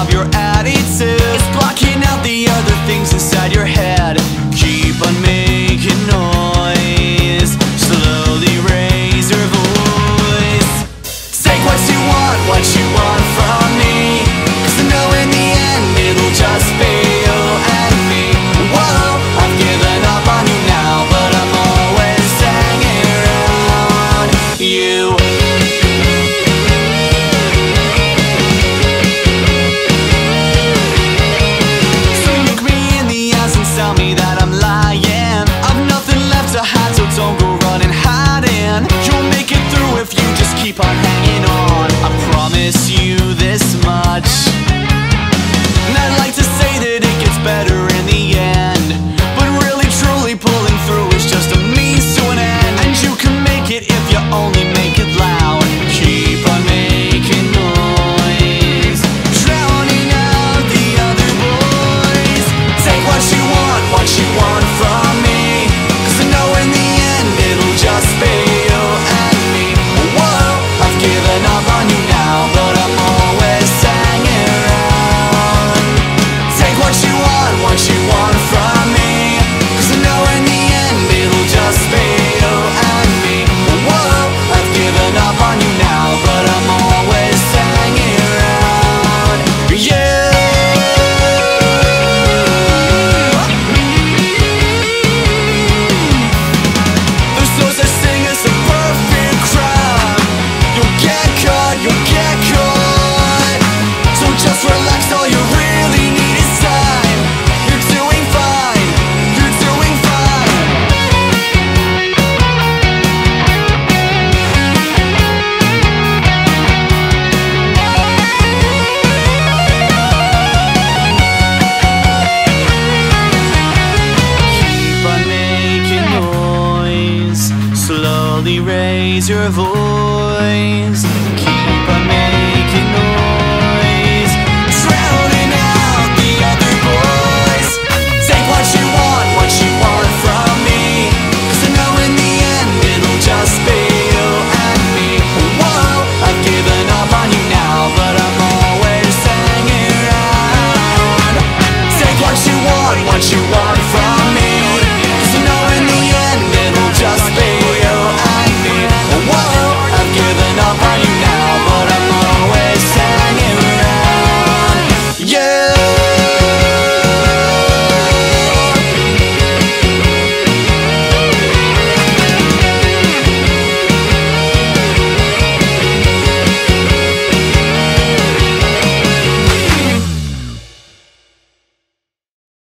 of your ass. keep on hanging on. I promise you this much. And I'd like to say that it gets better in the end But really truly pulling through is just a means to an end. And you can make it if you only raise your voice. Keep